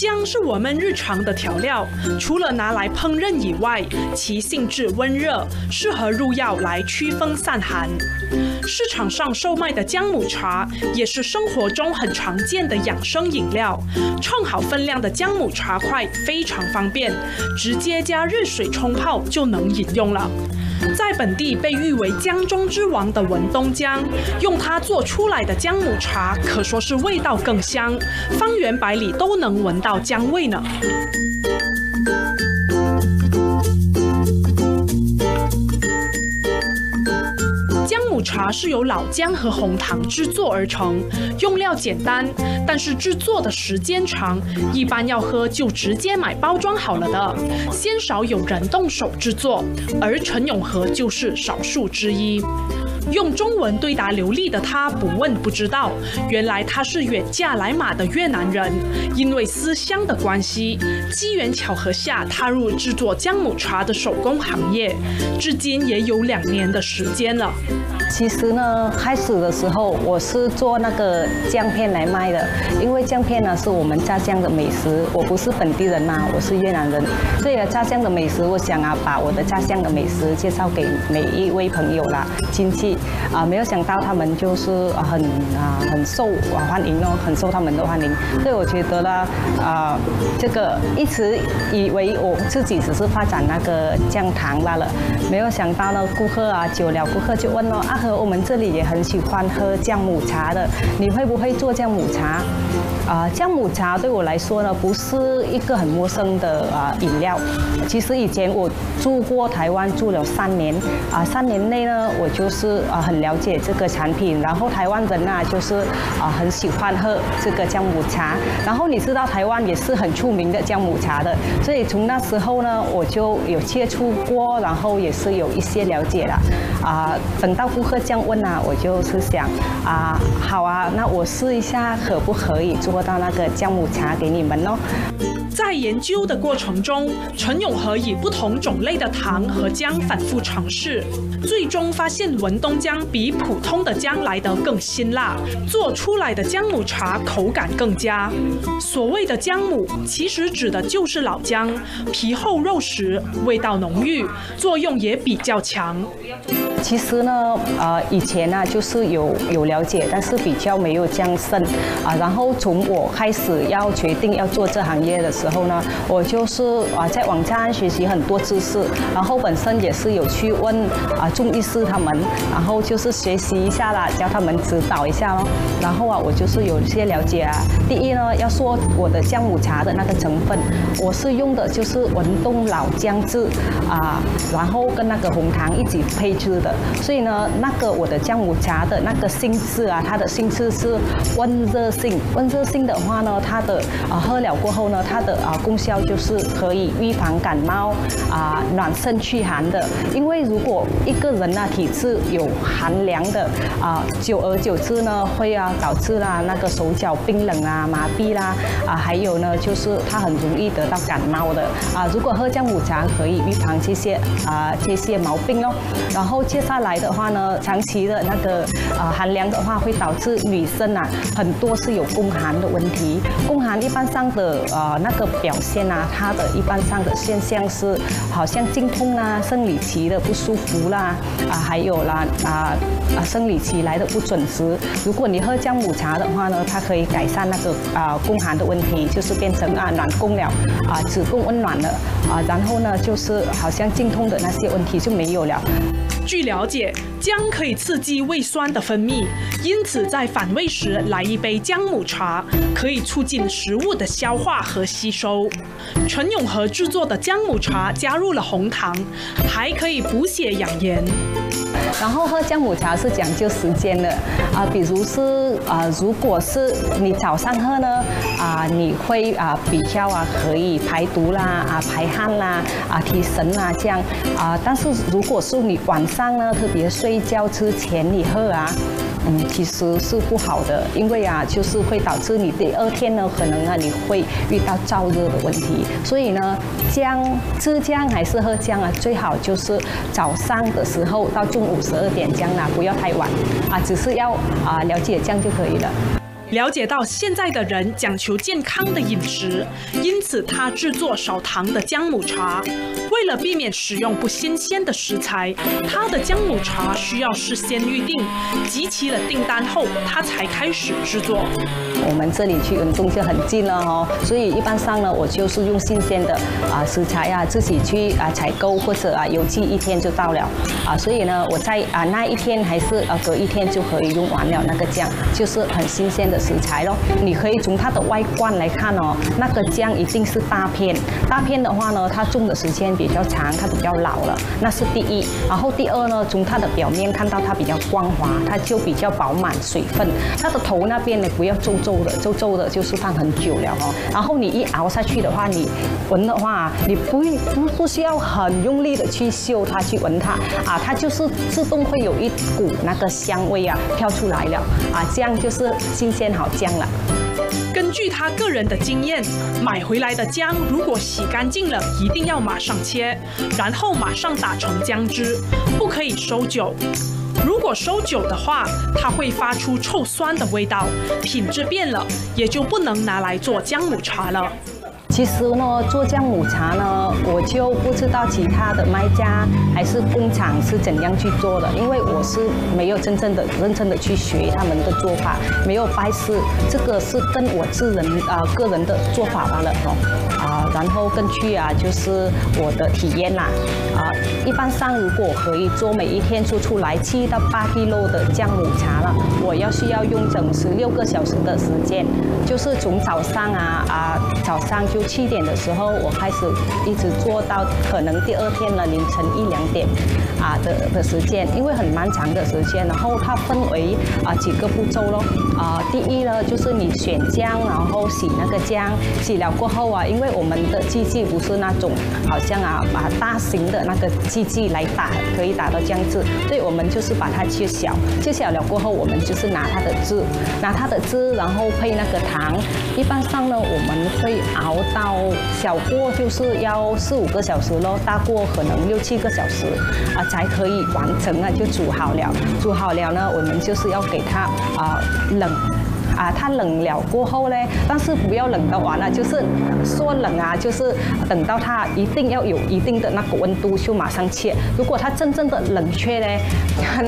姜是我们日常的调料，除了拿来烹饪以外，其性质温热，适合入药来驱风散寒。市场上售卖的姜母茶也是生活中很常见的养生饮料。称好分量的姜母茶块非常方便，直接加热水冲泡就能饮用了。在本地被誉为江中之王的文东姜，用它做出来的姜母茶可说是味道更香，方圆百里都能闻到姜味呢。茶是由老姜和红糖制作而成，用料简单，但是制作的时间长，一般要喝就直接买包装好了的，鲜少有人动手制作，而陈永和就是少数之一。用中文对答流利的他不问不知道，原来他是远嫁来马的越南人，因为思乡的关系，机缘巧合下踏入制作姜母茶的手工行业，至今也有两年的时间了。其实呢，开始的时候我是做那个姜片来卖的，因为姜片呢是我们家乡的美食，我不是本地人嘛，我是越南人，所以家乡的美食，我想啊，把我的家乡的美食介绍给每一位朋友啦、亲戚。啊，没有想到他们就是很啊很受啊欢迎哦，很受他们的欢迎。所以我觉得呢，啊，这个一直以为我自己只是发展那个酱糖罢了，没有想到呢，顾客啊久了，顾客就问了，阿和我们这里也很喜欢喝姜母茶的，你会不会做姜母茶？啊，姜母茶对我来说呢，不是一个很陌生的啊饮料。其实以前我住过台湾住了三年，啊，三年内呢，我就是啊很了解这个产品。然后台湾人呐，就是啊很喜欢喝这个姜母茶。然后你知道台湾也是很出名的姜母茶的，所以从那时候呢，我就有接触过，然后也是有一些了解了。啊，等到顾客这样问啊，我就是想啊，好啊，那我试一下可不可以做。到那个姜母茶给你们哦。在研究的过程中，陈永和以不同种类的糖和姜反复尝试，最终发现文东姜比普通的姜来得更辛辣，做出来的姜母茶口感更佳。所谓的姜母，其实指的就是老姜，皮厚肉实，味道浓郁，作用也比较强。其实呢，呃，以前呢就是有有了解，但是比较没有这样深啊。然后从我开始要决定要做这行业的时时候呢，我就是啊在网站学习很多知识，然后本身也是有去问啊中医师他们，然后就是学习一下啦，教他们指导一下咯。然后啊，我就是有些了解啊。第一呢，要说我的姜母茶的那个成分，我是用的就是文东老姜汁啊，然后跟那个红糖一起配制的。所以呢，那个我的姜母茶的那个性质啊，它的性质是温热性。温热性的话呢，它的啊喝了过后呢，它的啊功效就是可以预防感冒啊，暖肾祛寒的。因为如果一个人呢体质有寒凉的啊，久而久之呢，会啊导致啦那个手脚冰冷啊、麻痹啦啊，还有呢就是他很容易得到感冒的啊。如果喝姜母茶可以预防这些啊这些毛病哦，然后接下来的话呢，长期的那个啊寒凉的话，会导致女生啊很多是有宫寒的问题。宫寒一般上的啊那个表现啊，它的一般上的现象是好像经痛啦、生理期的不舒服啦啊，还有啦啊啊生理期来的不准时。如果你喝姜母茶的话呢，它可以改善那个啊宫寒的问题，就是变成啊暖宫了啊子宫温暖了啊，然后呢就是好像经痛的那些问题就没有了。据了解，姜可以刺激胃酸的分泌，因此在反胃时来一杯姜母茶，可以促进食物的消化和吸收。陈永和制作的姜母茶加入了红糖，还可以补血养颜。然后喝姜母茶是讲究时间的啊，比如是啊，如果是你早上喝呢啊，你会啊比较啊可以排毒啦啊排汗啦啊提神啦这样啊，但是如果是你晚上呢，特别睡觉之前你喝啊。嗯，其实是不好的，因为啊，就是会导致你第二天呢，可能啊你会遇到燥热的问题。所以呢，姜吃姜还是喝姜啊，最好就是早上的时候到中午十二点姜啊，不要太晚啊，只是要啊了解姜就可以了。了解到现在的人讲求健康的饮食，因此他制作少糖的姜母茶。为了避免使用不新鲜的食材，他的姜母茶需要事先预定，集齐了订单后，他才开始制作。我们这里去文中就很近了哦，所以一般上呢，我就是用新鲜的啊食材啊，自己去啊采购或者啊邮寄一天就到了啊，所以呢，我在啊那一天还是啊隔一天就可以用完了那个姜，就是很新鲜的食材咯。你可以从它的外观来看哦，那个姜一定是大片，大片的话呢，它种的时间比较长，它比较老了，那是第一。然后第二呢，从它的表面看到它比较光滑，它就比较饱满水分，它的头那边呢不要皱皱的，皱皱的就是放很久了哦。然后你一熬下去的话，你闻的话，你不不不需要很用力的去嗅它去闻它啊，它就是自动会有一股那个香味啊飘出来了啊，这样就是新鲜好姜了。根据他个人的经验，买回来的姜如果洗干净了，一定要马上切，然后马上打成姜汁，不可以收酒。如果收酒的话，它会发出臭酸的味道，品质变了，也就不能拿来做姜母茶了。其实呢，做姜母茶呢，我就不知道其他的卖家还是工厂是怎样去做的，因为我是没有真正的、认真的去学他们的做法，没有拜师，这个是跟我自人啊个人的做法罢了哦啊，然后根据啊就是我的体验啦啊，一般上如果可以做每一天做出来七到八 K 肉的姜母茶了，我要需要用整十六个小时的时间，就是从早上啊啊早上就。七点的时候，我开始一直做到可能第二天的凌晨一两点，啊的的时间，因为很漫长的时间。然后它分为啊几个步骤咯，啊第一呢就是你选姜，然后洗那个姜，洗了过后啊，因为我们的机器不是那种好像啊把大型的那个机器来打可以打到姜汁，所以我们就是把它切小，切小了过后，我们就是拿它的汁，拿它的汁，然后配那个糖。一般上呢，我们会熬。到小锅就是要四五个小时咯，大锅可能六七个小时啊才可以完成啊，就煮好了。煮好了呢，我们就是要给它啊冷。啊，它冷了过后呢，但是不要冷到完了，就是说冷啊，就是等到它一定要有一定的那个温度就马上切。如果它真正的冷却呢，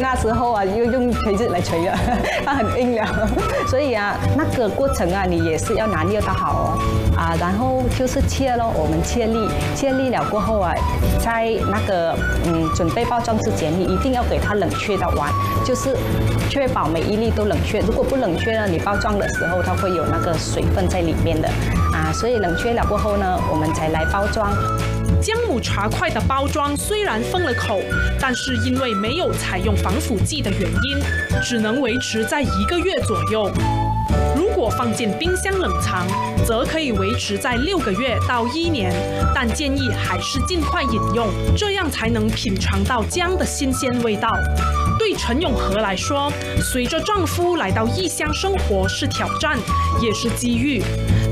那时候啊又用锤子来锤了，它很硬了。所以啊，那个过程啊，你也是要拿捏的好哦。啊，然后就是切咯，我们切粒，切粒了过后啊，在那个嗯准备包装之前，你一定要给它冷却到完，就是确保每一粒都冷却。如果不冷却呢，你包装的时候它会有那个水分在里面的啊，所以冷却了过后呢，我们才来包装。姜母茶块的包装虽然封了口，但是因为没有采用防腐剂的原因，只能维持在一个月左右。如果放进冰箱冷藏，则可以维持在六个月到一年，但建议还是尽快饮用，这样才能品尝到姜的新鲜味道。对陈永和来说，随着丈夫来到异乡生活是挑战，也是机遇。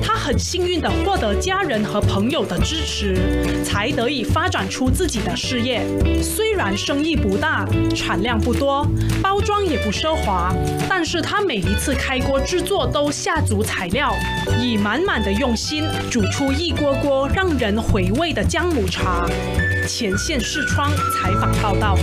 她很幸运地获得家人和朋友的支持，才得以发展出自己的事业。虽然生意不大，产量不多，包装也不奢华，但是她每一次开锅制作都下足材料，以满满的用心煮出一锅锅让人回味的姜母茶。前线视窗采访报道。